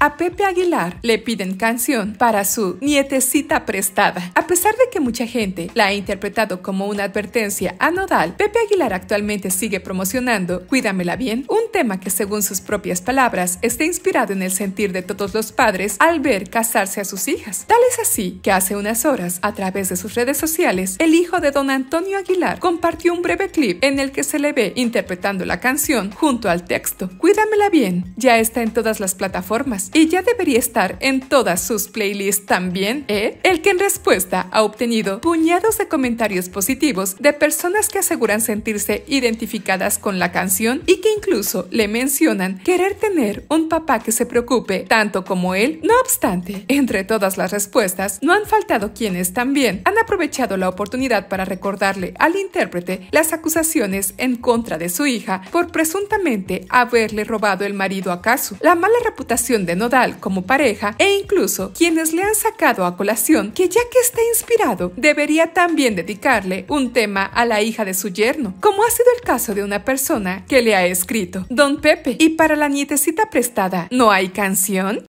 A Pepe Aguilar le piden canción para su nietecita prestada. A pesar de que mucha gente la ha interpretado como una advertencia a Nodal, Pepe Aguilar actualmente sigue promocionando Cuídamela bien, un tema que según sus propias palabras está inspirado en el sentir de todos los padres al ver casarse a sus hijas. Tal es así que hace unas horas, a través de sus redes sociales, el hijo de don Antonio Aguilar compartió un breve clip en el que se le ve interpretando la canción junto al texto. Cuídamela bien, ya está en todas las plataformas y ya debería estar en todas sus playlists también, ¿eh? El que en respuesta ha obtenido puñados de comentarios positivos de personas que aseguran sentirse identificadas con la canción y que incluso le mencionan querer tener un papá que se preocupe tanto como él. No obstante, entre todas las respuestas, no han faltado quienes también han aprovechado la oportunidad para recordarle al intérprete las acusaciones en contra de su hija por presuntamente haberle robado el marido a Casu. La mala reputación de Nodal como pareja e incluso quienes le han sacado a colación que ya que está inspirado, debería también dedicarle un tema a la hija de su yerno, como ha sido el caso de una persona que le ha escrito, Don Pepe, y para la nietecita prestada, ¿no hay canción?